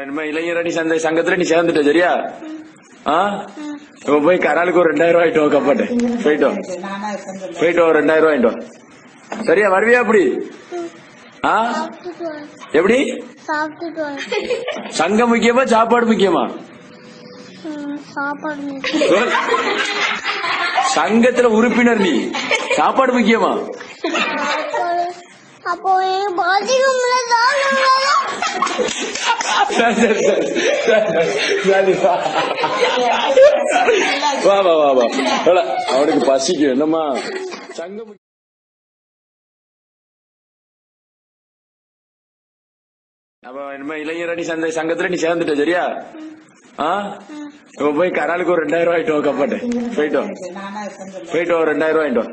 இனிமே இளைஞரணி சந்தை சங்கத்துல நீ சேர்ந்துட்ட சரியா? ஆ? இப்ப போய் கராலுக்கு ஒரு ரெண்டாயிரம் ரூபாய் ஆயிட்டு கப்பாட்டு போயிட்டு வா. போயிட்டு ரெண்டாயிரம் ரூபாய் ஆயிட்டு வா. சரியா வருவியா அப்படி? எப்படி? சங்கம் முக்கியமா சாப்பாடு முக்கியமா? சாப்பாடு சங்கத்துல உறுப்பினர் நீ. சாப்பாடு முக்கியமா? வா. வா வா வா. அவனுக்கு பசிக்கும். என்னம்மா? சங்கம் முக்கியம். என்ன இனிமே இளைஞரணி சந்தை சங்கத்துல நீ சேர்ந்துட்ட சரியா? ஆ? இப்ப போய் கராலுக்கு ஒரு ரெண்டாயிரம் ரூபாய் ஆயிட்டு கப்பாட்டு போயிட்டு போயிட்டு ஒரு ரெண்டாயிரம் ரூபாய் ஆயிட்டு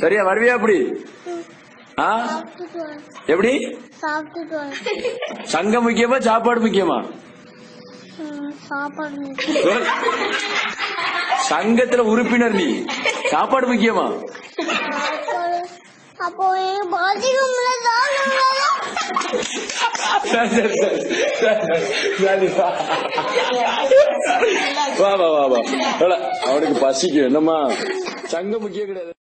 சரியா? வருவியா அப்படி? ஆ? எப்படி? சங்கம் முக்கியமா சாப்பாடு முக்கியமா? சங்கத்துல உறுப்பினர் நீ. சாப்பாடு முக்கியமா? அப்போ சரி, சரி, சரி. சரி, வா. வா வா வா வா போல, அவனுக்கு பசிக்கும் என்னம்மா சங்கம் முக்கியம் கிடையாது